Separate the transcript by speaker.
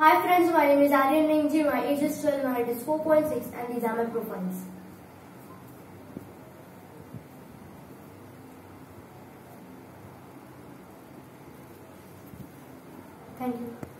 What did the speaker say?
Speaker 1: Hi friends, my name is Aaryan Menghji, my age is 12, my height is 4.6 and these are my profiles. Thank you.